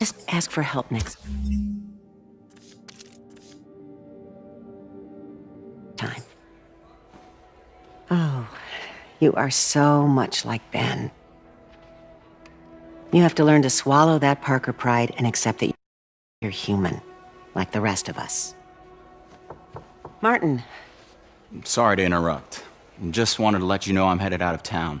Just ask for help next time. Oh, you are so much like Ben. You have to learn to swallow that Parker pride and accept that you're human, like the rest of us. Martin, Sorry to interrupt. Just wanted to let you know I'm headed out of town.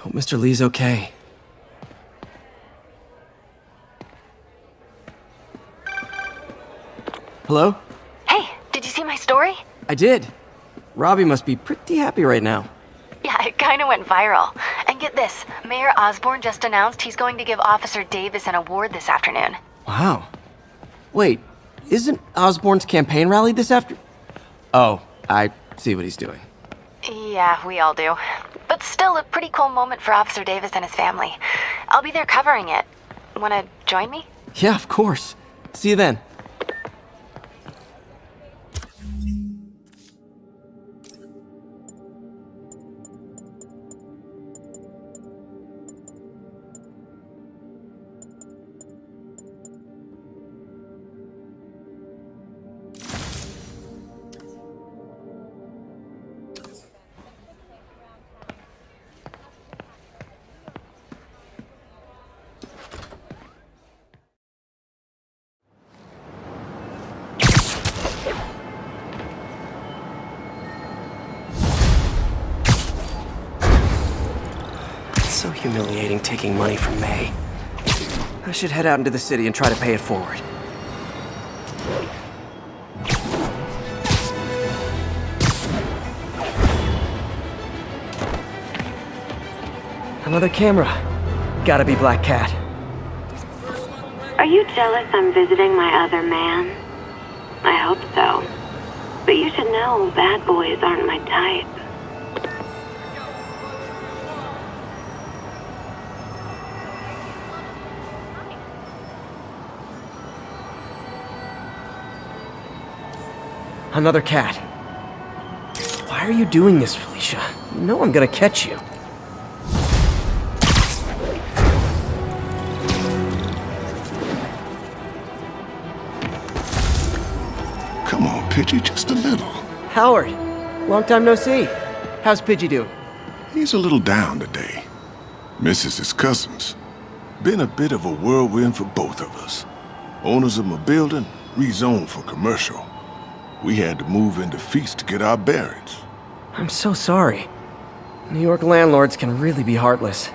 Hope Mr. Lee's okay. Hello? Hey, did you see my story? I did. Robbie must be pretty happy right now. Yeah, it kind of went viral. And get this Mayor Osborn just announced he's going to give Officer Davis an award this afternoon. Wow. Wait, isn't Osborn's campaign rally this after? Oh, I see what he's doing. Yeah, we all do. But still, a pretty cool moment for Officer Davis and his family. I'll be there covering it. Wanna join me? Yeah, of course. See you then. Humiliating taking money from May. I should head out into the city and try to pay it forward. Another camera. Gotta be Black Cat. Are you jealous I'm visiting my other man? I hope so. But you should know bad boys aren't my type. Another cat. Why are you doing this, Felicia? You know I'm gonna catch you. Come on, Pidgey, just a little. Howard, long time no see. How's Pidgey doing? He's a little down today. Misses his cousins. Been a bit of a whirlwind for both of us. Owners of my building rezoned for commercial. We had to move into Feast to get our bearings. I'm so sorry. New York landlords can really be heartless.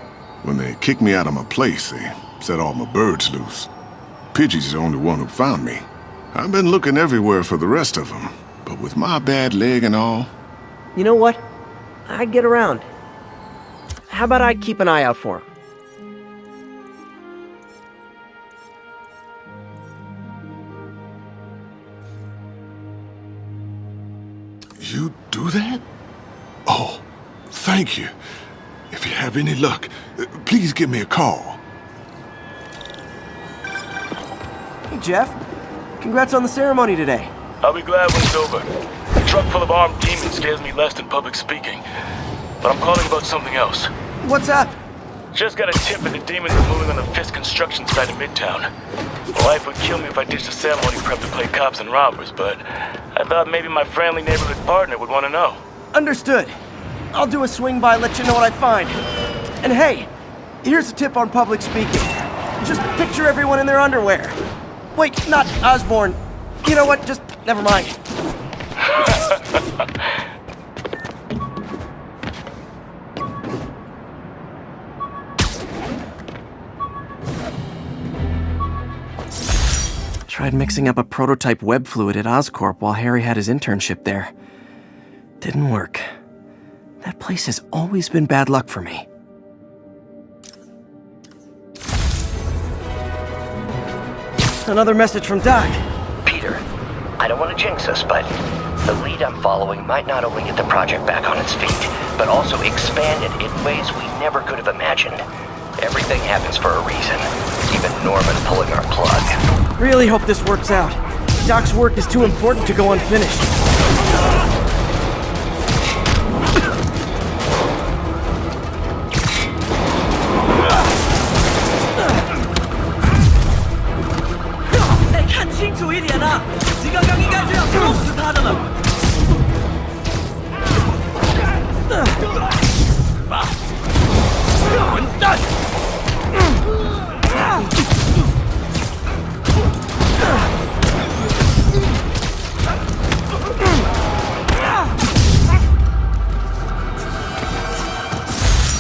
When they kicked me out of my place, they set all my birds loose. Pidgey's the only one who found me. I've been looking everywhere for the rest of them, but with my bad leg and all, You know what? I'd get around. How about I keep an eye out for him? Thank you. If you have any luck, please give me a call. Hey, Jeff. Congrats on the ceremony today. I'll be glad when it's over. A truck full of armed demons scares me less than public speaking. But I'm calling about something else. What's up? Just got a tip that the demons are moving on the Fisk construction site in Midtown. My wife would kill me if I ditched the ceremony prep to play cops and robbers, but I thought maybe my friendly neighborhood partner would want to know. Understood. I'll do a swing by, let you know what I find. And hey, here's a tip on public speaking. Just picture everyone in their underwear. Wait, not Osborn. You know what? Just never mind. Tried mixing up a prototype web fluid at Oscorp while Harry had his internship there. Didn't work. That place has always been bad luck for me. Another message from Doc. Peter, I don't want to jinx us, but the lead I'm following might not only get the project back on its feet, but also expand it in ways we never could have imagined. Everything happens for a reason, even Norman pulling our plug. Really hope this works out. Doc's work is too important to go unfinished. 看清楚一点啊！你刚刚应该这样撞死他的了。混蛋！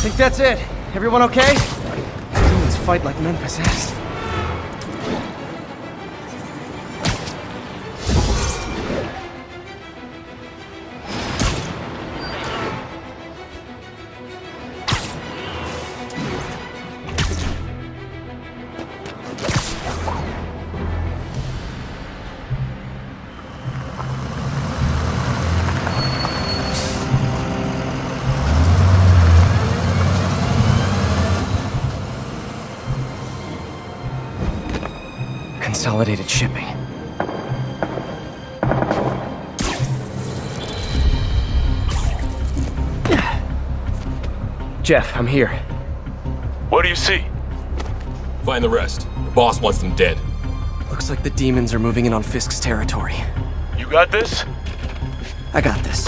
Think that's it. Everyone okay? Demons fight like men possessed. Jeff, I'm here. What do you see? Find the rest. The boss wants them dead. Looks like the demons are moving in on Fisk's territory. You got this? I got this.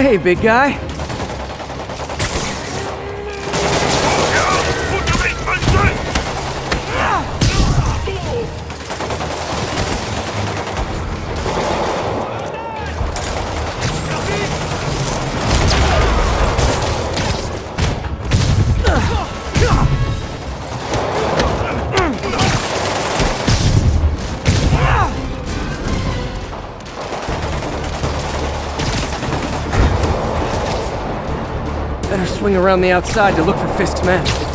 Hey, big guy. Swing around the outside to look for Fisk's men.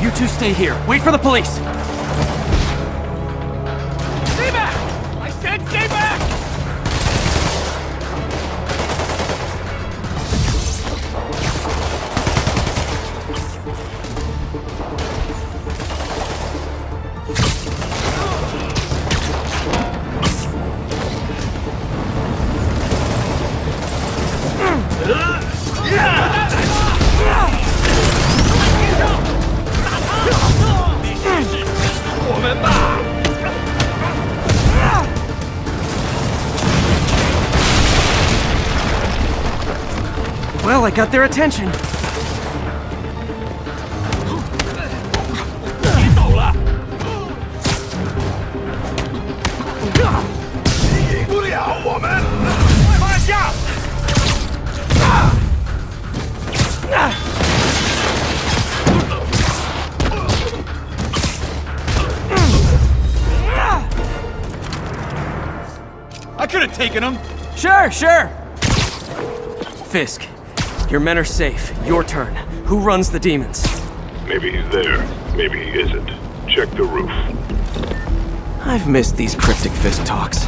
You two stay here. Wait for the police. Got their attention. I could have taken him! Sure, sure. Fisk, your men are safe. Your turn. Who runs the demons? Maybe he's there. Maybe he isn't. Check the roof. I've missed these cryptic Fisk talks.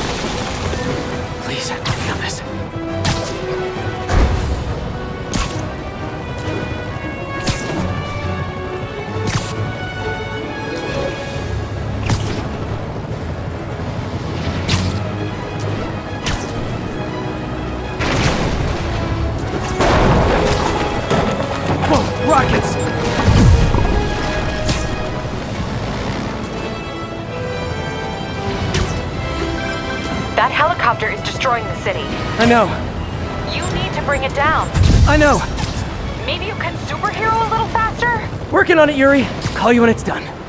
Know. You need to bring it down. I know. Maybe you can superhero a little faster? Working on it, Yuri. Call you when it's done.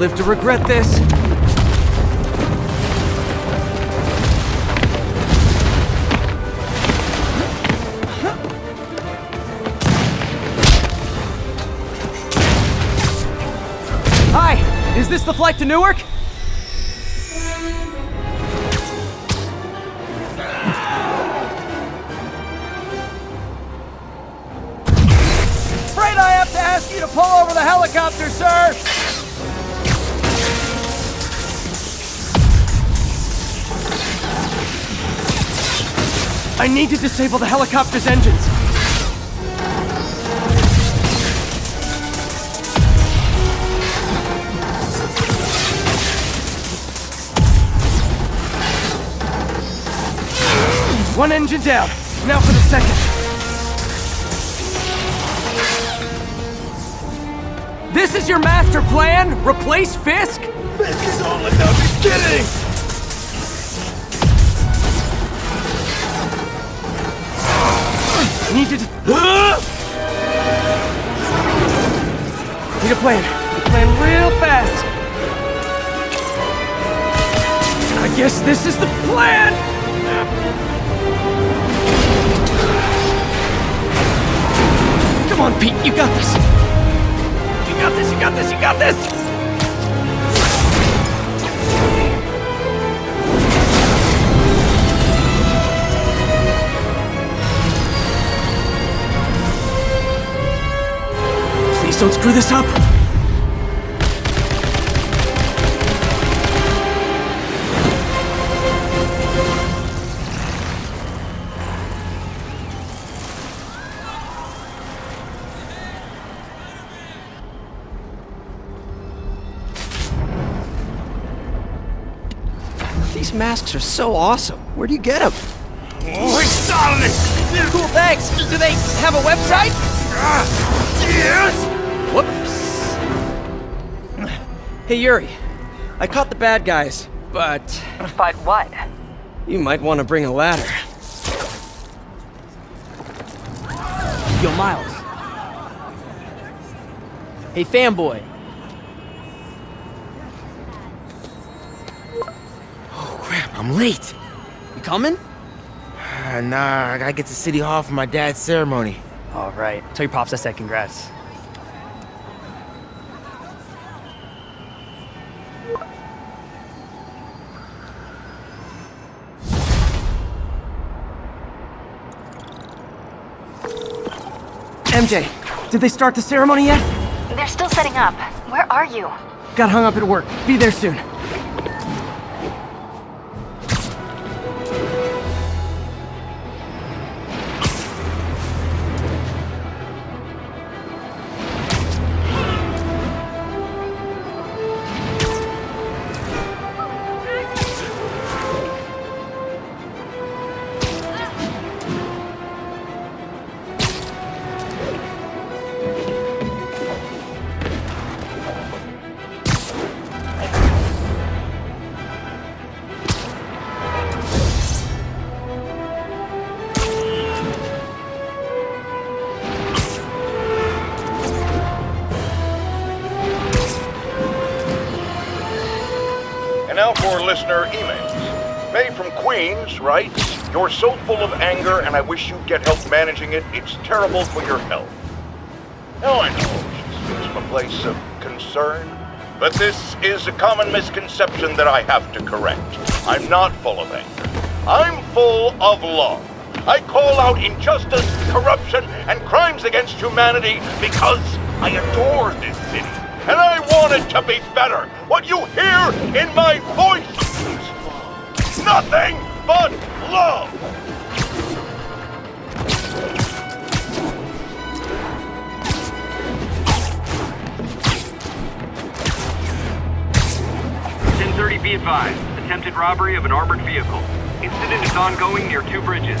Live to regret this. Hi, is this the flight to Newark? I need to disable the helicopter's engines. One engine down. Now for the second. This is your master plan? Replace Fisk? Fisk is all the beginning! Need to... Need a plan. Plan real fast. I guess this is the plan! Come on, Pete, you got this! You got this, you got this, you got this! Don't screw this up! These masks are so awesome. Where do you get them? Oh, excelente! Cool, thanks. Do they have a website? Ah, yes! Whoops. Hey, Yuri. I caught the bad guys, but But what? you might want to bring a ladder. Yo, Miles. Hey, fanboy. Oh, crap, I'm late. You coming? Uh, nah, I gotta get to City Hall for my dad's ceremony. All right. Tell your pops I said congrats. MJ, did they start the ceremony yet? They're still setting up. Where are you? Got hung up at work. Be there soon. You're so full of anger and I wish you'd get help managing it. It's terrible for your health. Now I know she speaks from a place of concern, but this is a common misconception that I have to correct. I'm not full of anger. I'm full of love. I call out injustice, corruption, and crimes against humanity because I adore this city. And I want it to be better. What you hear in my voice is nothing but love. Be advised. Attempted robbery of an armored vehicle. Incident is ongoing near two bridges.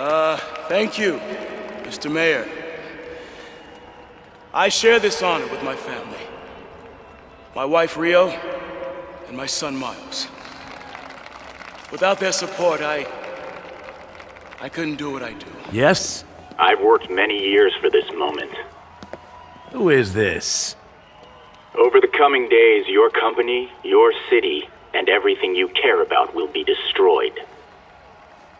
Uh, thank you, Mr. Mayor. I share this honor with my family. My wife, Rio, and my son, Miles. Without their support, I... I couldn't do what I do. Yes? I've worked many years for this moment. Who is this? Over the coming days, your company, your city, and everything you care about will be destroyed.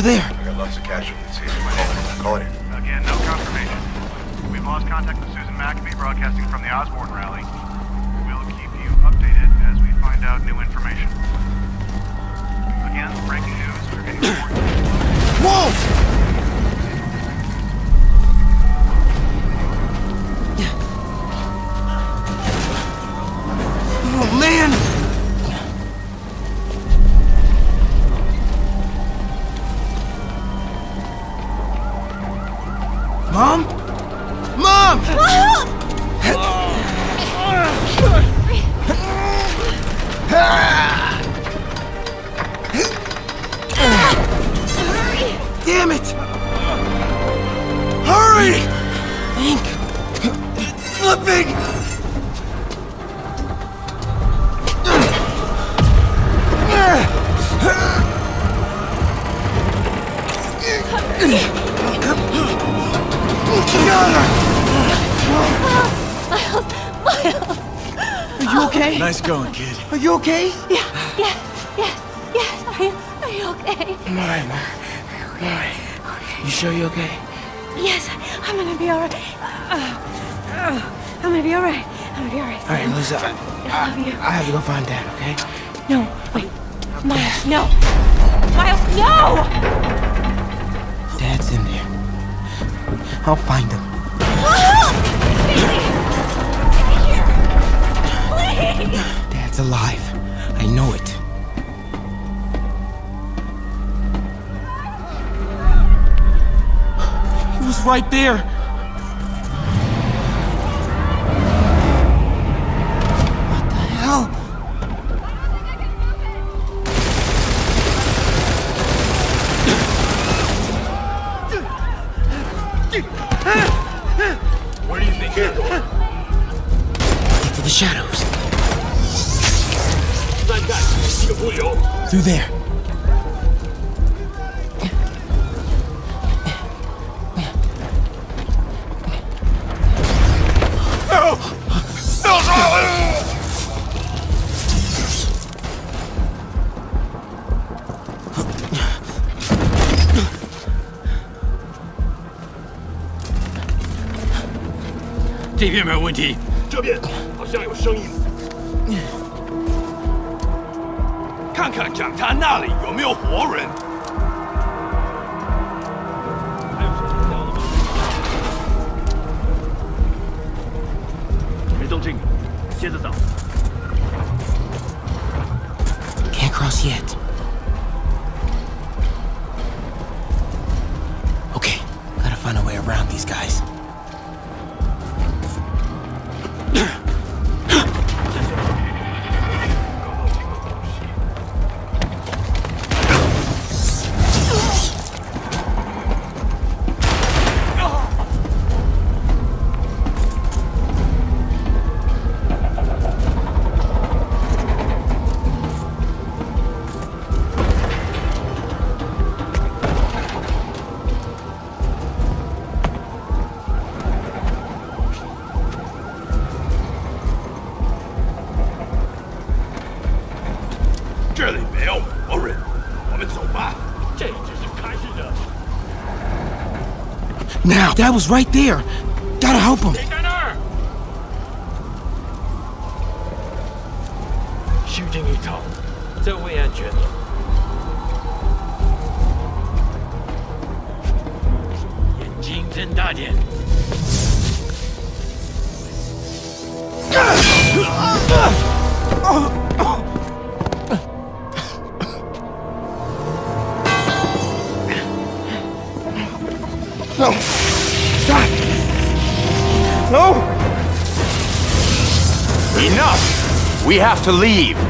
over there. you okay? Yeah, yeah, yeah, yeah. Are you, are you okay? I'm alright, Mom. I'm alright. Okay. You sure you're okay? Yes, I'm gonna be alright. Uh, uh, I'm gonna be alright. I'm gonna be alright. Alright, Lisa. I, I love you. I have to go find Dad, okay? No, wait. Miles, no! Miles, no! Dad's in there. I'll find him. alive. I know it. He was right there. Pointy. Dad was right there. Gotta help him. To leave.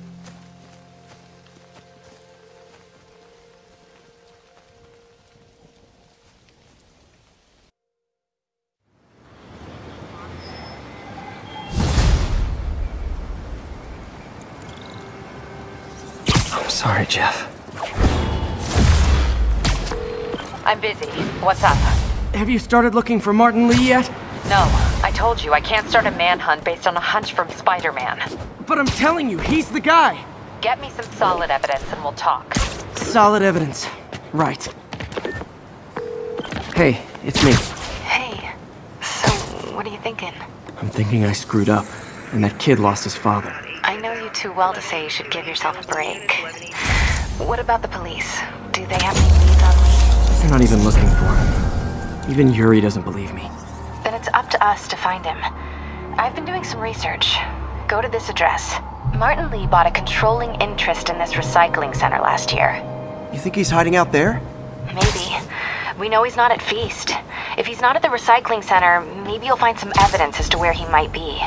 I'm busy. What's up? Have you started looking for Martin Lee yet? No, I told you I can't start a manhunt based on a hunch from Spider-Man. But I'm telling you, he's the guy. Get me some solid evidence and we'll talk. Solid evidence. Right. Hey, it's me. Hey, so what are you thinking? I'm thinking I screwed up, and that kid lost his father. I know you too well to say you should give yourself a break. What about the police? Do they have any leads on Lee? They're not even looking for him. Even Yuri doesn't believe me. Then it's up to us to find him. I've been doing some research. Go to this address. Martin Lee bought a controlling interest in this recycling center last year. You think he's hiding out there? Maybe. We know he's not at Feast. If he's not at the recycling center, maybe you'll find some evidence as to where he might be.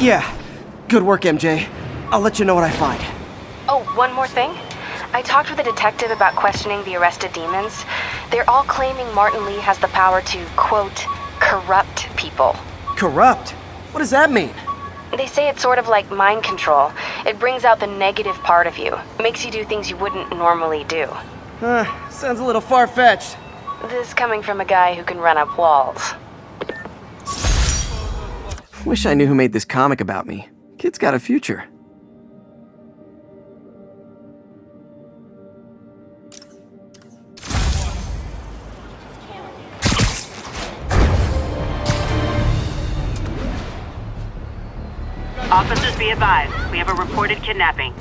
Yeah. Good work, MJ. I'll let you know what I find. Oh, one more thing. I talked with a detective about questioning the arrested demons. They're all claiming Martin Lee has the power to, quote, corrupt people. Corrupt? What does that mean? They say it's sort of like mind control. It brings out the negative part of you, makes you do things you wouldn't normally do. Uh, sounds a little far-fetched. This coming from a guy who can run up walls. Wish I knew who made this comic about me. Kid's got a future. Officers be advised, we have a reported kidnapping.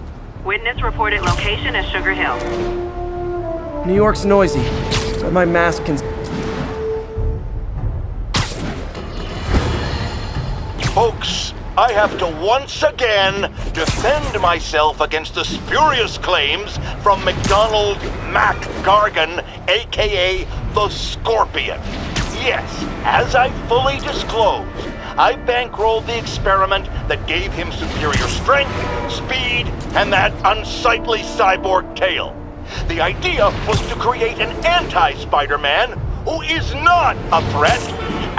Witness reported location as Sugar Hill. New York's noisy, but my mask can... Folks, I have to once again defend myself against the spurious claims from MacDonald Mac Gargan, aka the Scorpion. Yes, as I fully disclosed, I bankrolled the experiment that gave him superior strength, speed, and that unsightly cyborg tail. The idea was to create an anti-Spider-Man who is not a threat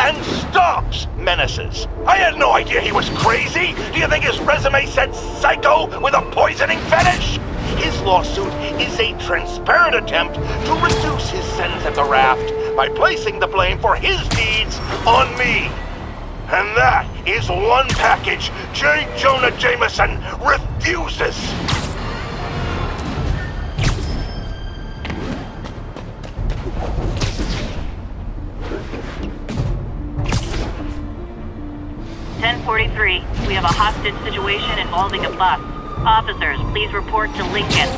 and stops menaces. I had no idea he was crazy. Do you think his resume said psycho with a poisoning fetish? His lawsuit is a transparent attempt to reduce his sentence at the raft by placing the blame for his deeds on me. And that is one package J. Jonah Jameson refuses. Ten forty-three. We have a hostage situation involving a bus. Officers, please report to Lincoln.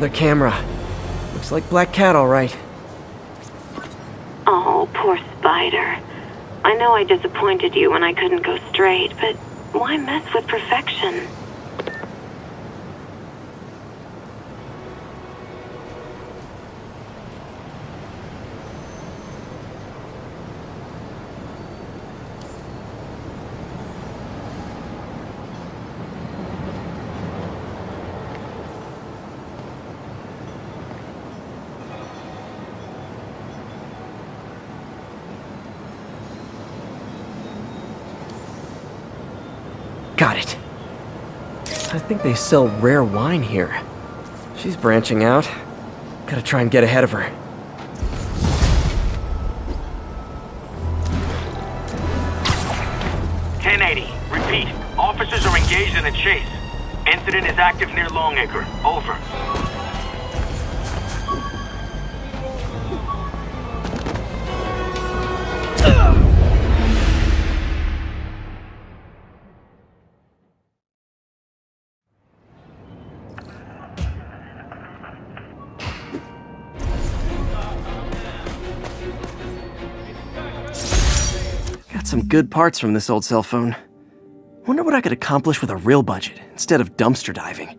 Another camera. Looks like Black Cat, all right. Oh, poor Spider. I know I disappointed you when I couldn't go straight, but why mess with perfection? Got it. I think they sell rare wine here. She's branching out. Gotta try and get ahead of her. Ten eighty. Repeat. Officers are engaged in a chase. Incident is active near Longacre. Good parts from this old cell phone. Wonder what I could accomplish with a real budget instead of dumpster diving.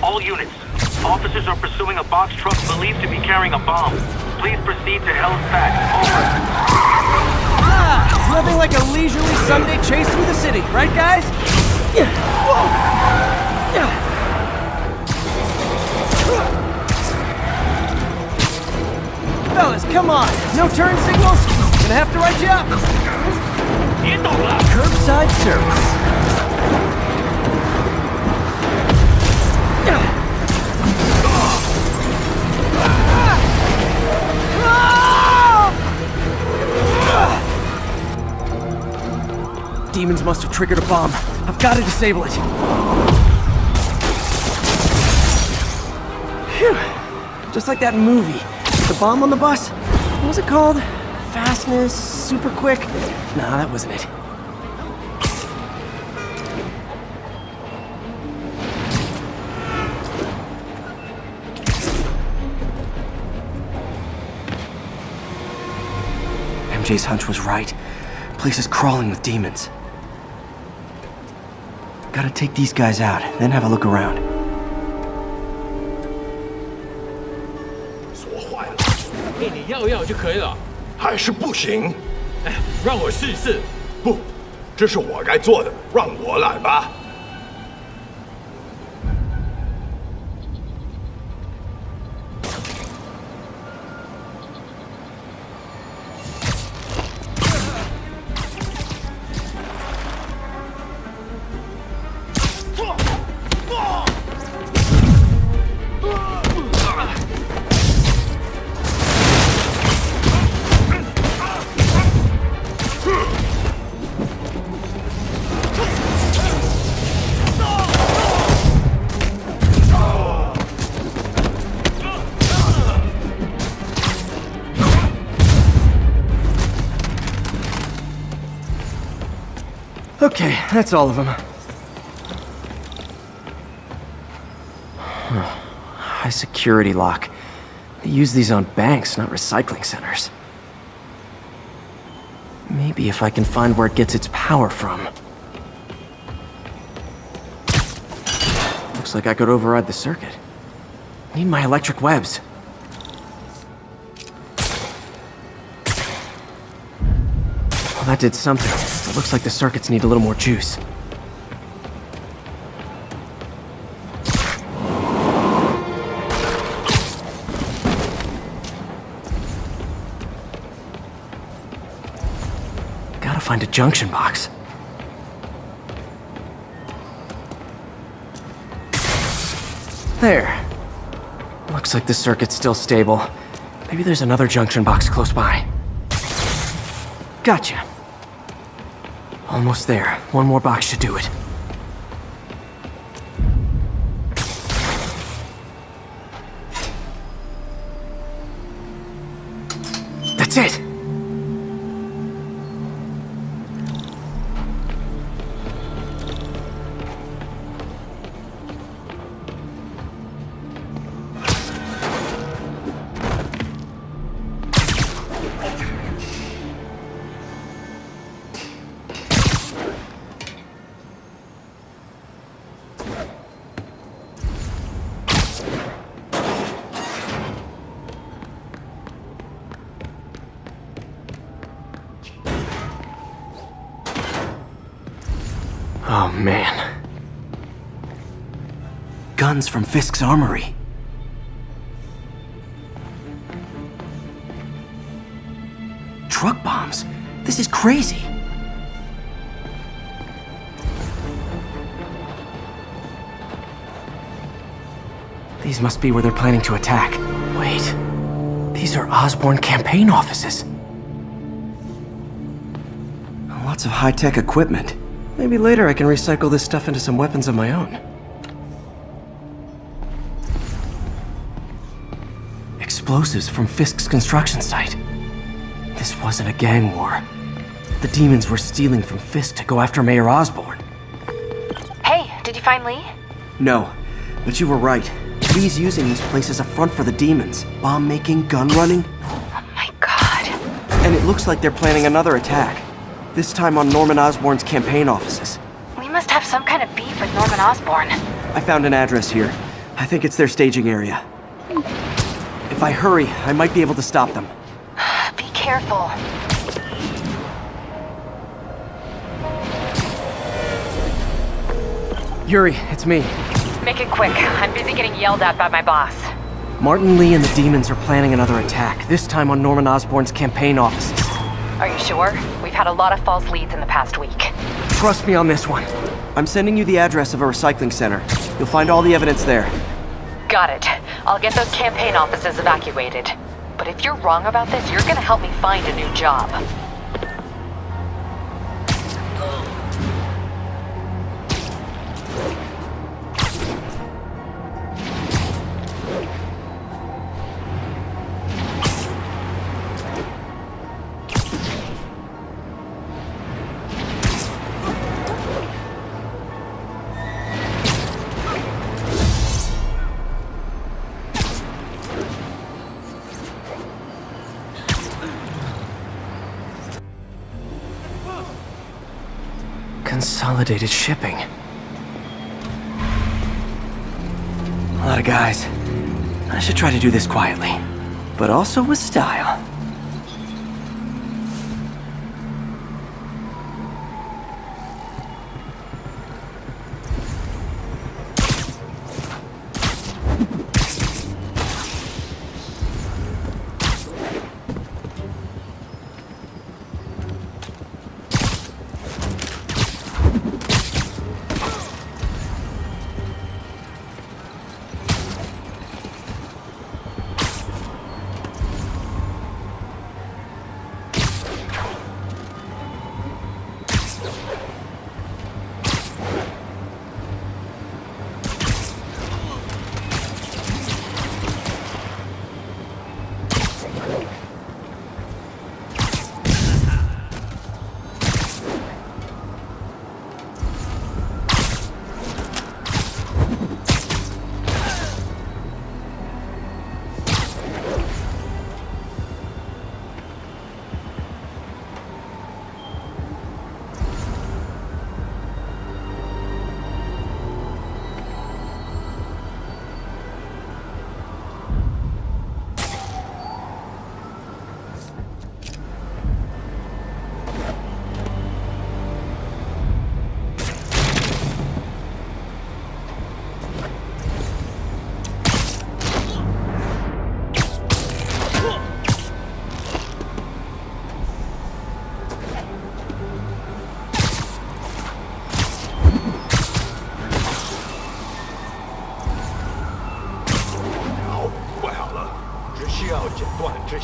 All units. Officers are pursuing a box truck believed to be carrying a bomb. Please proceed to Hell's Back. Over. Ah, nothing like a leisurely Sunday chase through the city, right, guys? Yeah. Whoa. Fellas, come on. No turn signals? Gonna have to write you up. Curbside service. Demons must have triggered a bomb. I've got to disable it. Phew. Just like that movie. The bomb on the bus. What was it called? Fastness, super quick? Nah, that wasn't it. MJ's hunch was right. Place is crawling with demons. Gotta take these guys out, then have a look around. 要要就可以了，还是不行？哎，让我试一试。不，这是我该做的，让我来吧。Okay, that's all of them. High security lock. They use these on banks, not recycling centers. Maybe if I can find where it gets its power from. Looks like I could override the circuit. Need my electric webs. That did something. It looks like the circuits need a little more juice. Gotta find a junction box. There. Looks like the circuit's still stable. Maybe there's another junction box close by. Gotcha. Almost there. One more box should do it. Man. Guns from Fisk's armory. Truck bombs? This is crazy. These must be where they're planning to attack. Wait. These are Osborn campaign offices. Lots of high-tech equipment. Maybe later I can recycle this stuff into some weapons of my own. Explosives from Fisk's construction site. This wasn't a gang war. The demons were stealing from Fisk to go after Mayor Osborn. Hey, did you find Lee? No, but you were right. Lee's using this place as a front for the demons. Bomb making, gun running. Oh my god. And it looks like they're planning another attack. This time on Norman Osborn's campaign offices. We must have some kind of beef with Norman Osborn. I found an address here. I think it's their staging area. If I hurry, I might be able to stop them. Be careful. Yuri, it's me. Make it quick. I'm busy getting yelled at by my boss. Martin Lee and the demons are planning another attack, this time on Norman Osborn's campaign offices. Are you sure? Had a lot of false leads in the past week. Trust me on this one. I'm sending you the address of a recycling center. You'll find all the evidence there. Got it. I'll get those campaign offices evacuated. But if you're wrong about this, you're gonna help me find a new job. Consolidated shipping. A lot of guys. I should try to do this quietly, but also with style.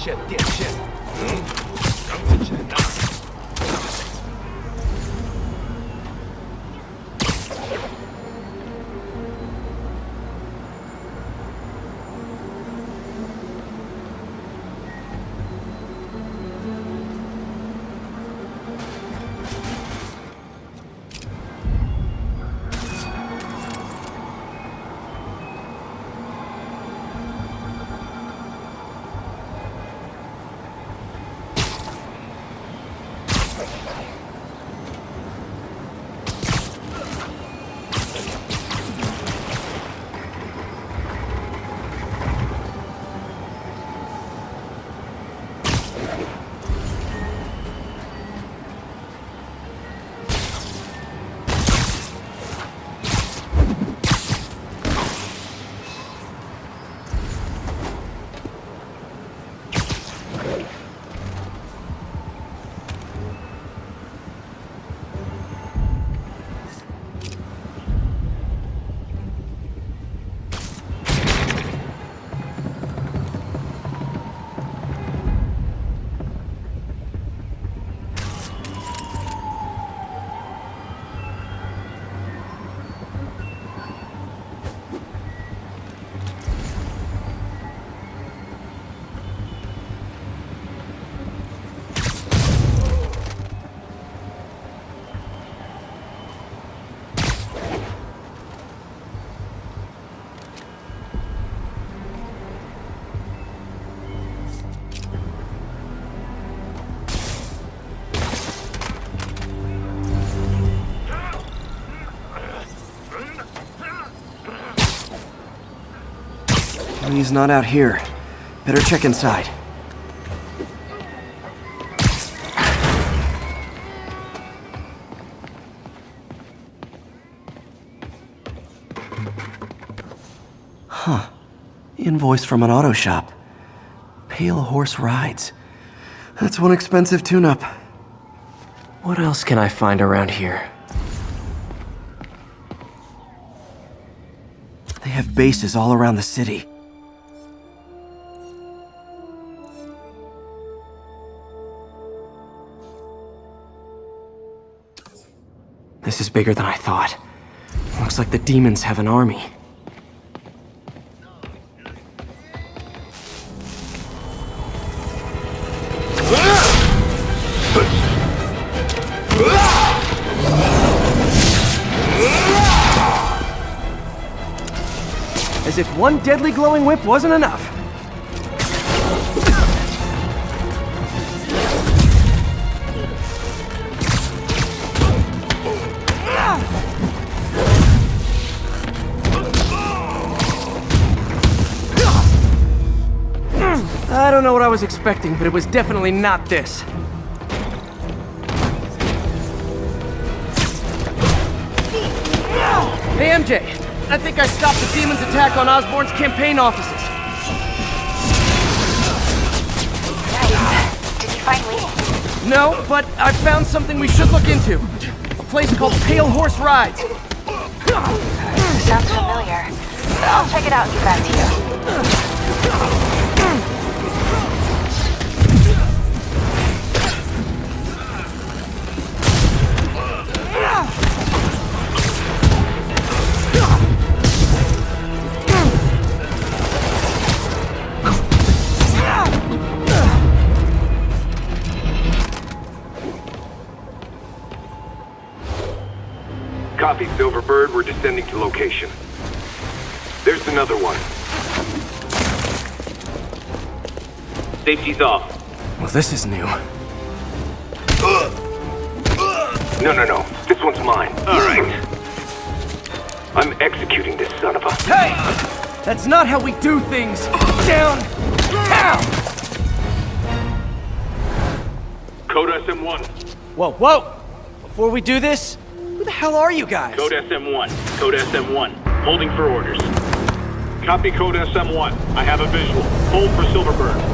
shit. Get！He's not out here. Better check inside. Huh. Invoice from an auto shop. Pale Horse Rides. That's one expensive tune-up. What else can I find around here? They have bases all around the city. This is bigger than I thought. Looks like the demons have an army. As if one deadly glowing whip wasn't enough. Don't know what I was expecting, but it was definitely not this. Hey, MJ. I think I stopped the demon's attack on Osborn's campaign offices. Nice. Did you find Lee? No, but I found something we should look into. A place called Pale Horse Rides. Sounds familiar. I'll check it out and get back to you. We're descending to location. There's another one. Safety's off. Well, this is new. No, no, no. This one's mine. All right. I'm executing this son of a... Hey! That's not how we do things! Down! Down! Code SM1. Whoa, whoa! Before we do this, who the hell are you guys? Code SM1. Code SM1. Holding for orders. Copy Code SM1. I have a visual. Hold for Silverbird.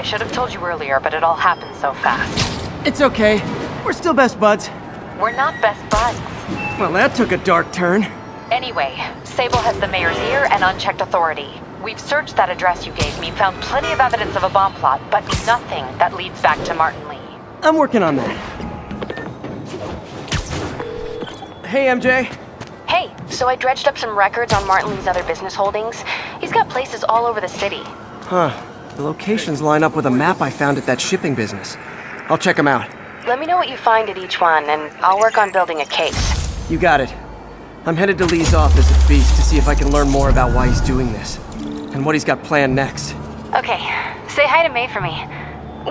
I should have told you earlier, but it all happened so fast. It's okay. We're still best buds. We're not best buds. Well, that took a dark turn. Anyway, Sable has the mayor's ear and unchecked authority. We've searched that address you gave me, found plenty of evidence of a bomb plot, but nothing that leads back to Martin Lee. I'm working on that. Hey, MJ. Hey, so I dredged up some records on Martin Lee's other business holdings. He's got places all over the city. Huh. The locations line up with a map I found at that shipping business. I'll check them out. Let me know what you find at each one, and I'll work on building a case. You got it. I'm headed to Lee's office at Feast to see if I can learn more about why he's doing this. And what he's got planned next. Okay, say hi to May for me.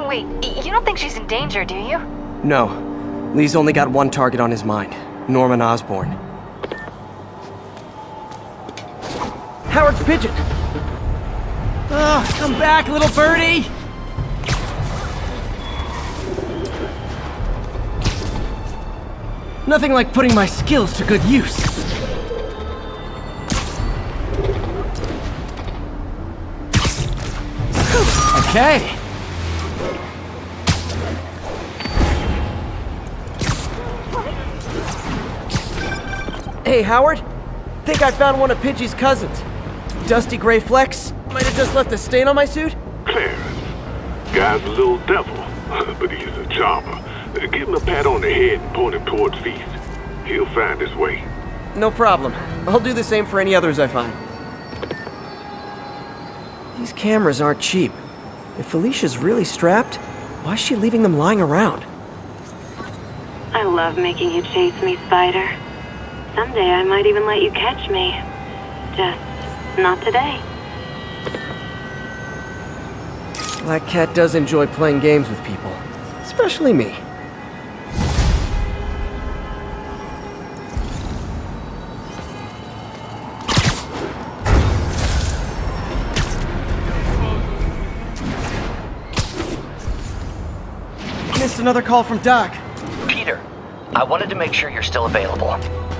Wait, you don't think she's in danger, do you? No. Lee's only got one target on his mind. Norman Osborn. Howard's pigeon! Oh, come back, little birdie! Nothing like putting my skills to good use. Okay. Hey, Howard. Think I found one of Pidgey's cousins. Dusty gray flecks. Might have just left a stain on my suit. Clarence. Guy's a little devil, but he's a charmer. Give him a pat on the head and point him towards Feast. He'll find his way. No problem. I'll do the same for any others I find. These cameras aren't cheap. If Felicia's really strapped, why is she leaving them lying around? I love making you chase me, Spider. Someday I might even let you catch me. Just not today. Black Cat does enjoy playing games with people. Especially me. Missed another call from Doc. Peter, I wanted to make sure you're still available.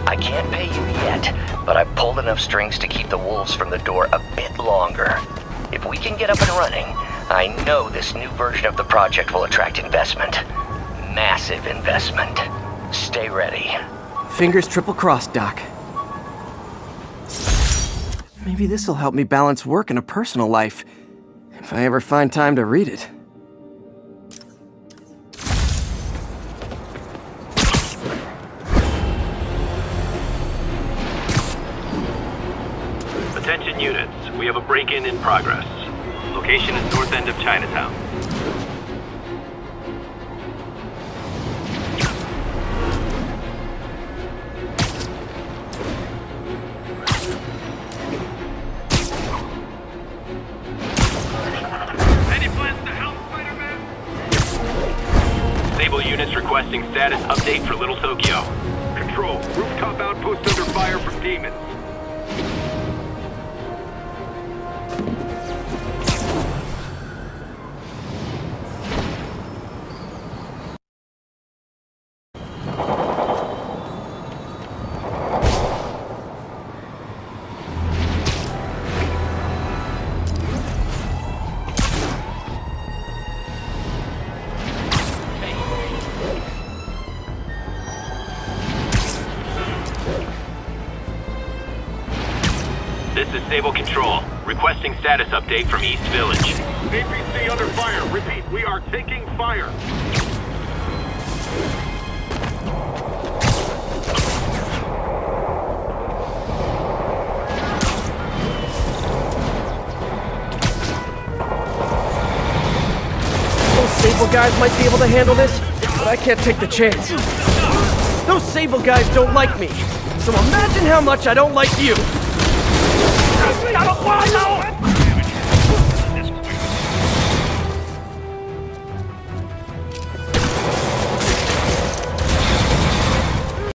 I can't pay you yet, but I've pulled enough strings to keep the wolves from the door a bit longer. If we can get up and running, I know this new version of the project will attract investment. Massive investment. Stay ready. Fingers triple crossed, Doc. Maybe this'll help me balance work and a personal life. If I ever find time to read it. Attention units, we have a break-in in progress. Location is north end of Chinatown. Units requesting status update for Little Tokyo. Control, rooftop outpost under fire from demons. Update from East Village. APC under fire. Repeat, we are taking fire. Those Sable guys might be able to handle this, but I can't take the chance. Those Sable guys don't like me, so imagine how much I don't like you.